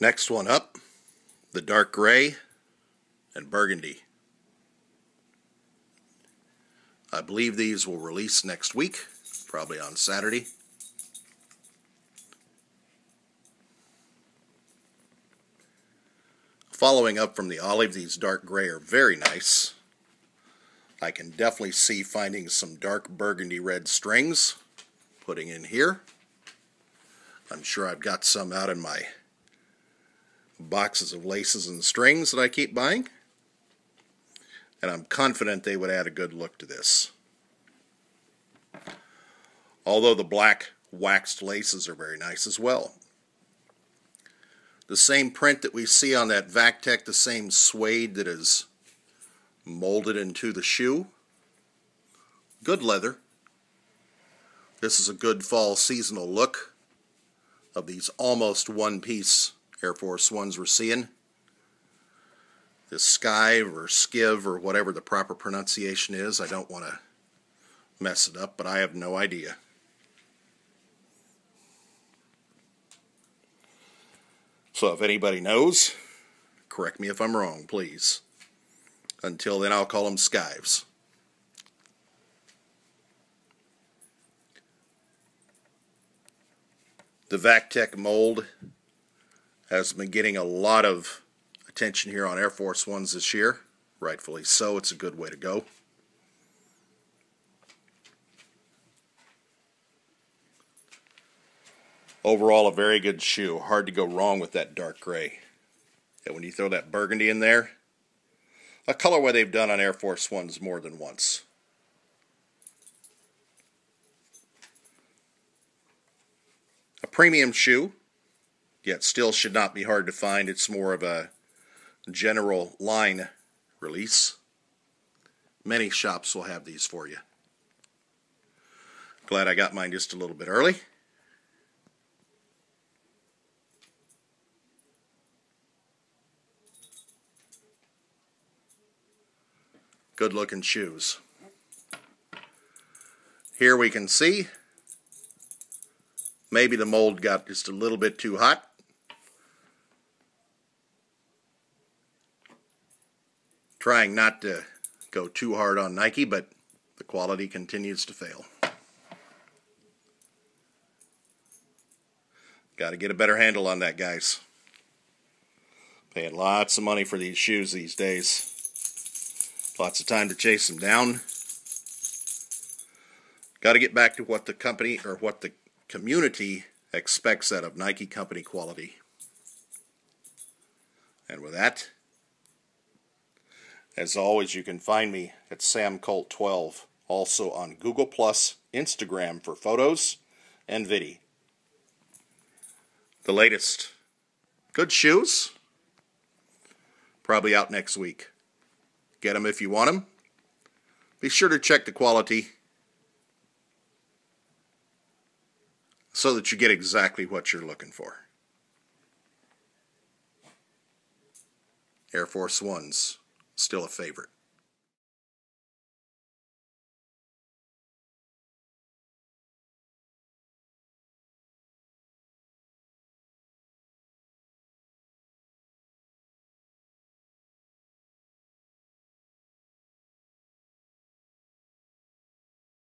Next one up, the dark gray and burgundy. I believe these will release next week, probably on Saturday. Following up from the olive, these dark gray are very nice. I can definitely see finding some dark burgundy red strings, putting in here. I'm sure I've got some out in my boxes of laces and strings that I keep buying. And I'm confident they would add a good look to this. Although the black waxed laces are very nice as well. The same print that we see on that Vactech, the same suede that is molded into the shoe. Good leather. This is a good fall seasonal look of these almost one-piece Air Force Ones we're seeing. This Skive or Skiv or whatever the proper pronunciation is, I don't want to mess it up, but I have no idea. So if anybody knows, correct me if I'm wrong, please. Until then, I'll call them skives. The Vactech mold has been getting a lot of attention here on Air Force Ones this year. Rightfully so. It's a good way to go. Overall, a very good shoe. Hard to go wrong with that dark gray. And when you throw that burgundy in there, a colorway they've done on Air Force Ones more than once. A premium shoe, yet still should not be hard to find. It's more of a general line release. Many shops will have these for you. Glad I got mine just a little bit early. good looking shoes. Here we can see maybe the mold got just a little bit too hot. Trying not to go too hard on Nike, but the quality continues to fail. Got to get a better handle on that, guys. Paying lots of money for these shoes these days. Lots of time to chase them down. Got to get back to what the company or what the community expects out of Nike company quality. And with that, as always, you can find me at SamColt12, also on Google Plus, Instagram for photos and video. The latest good shoes, probably out next week. Get them if you want them. Be sure to check the quality so that you get exactly what you're looking for. Air Force One's still a favorite.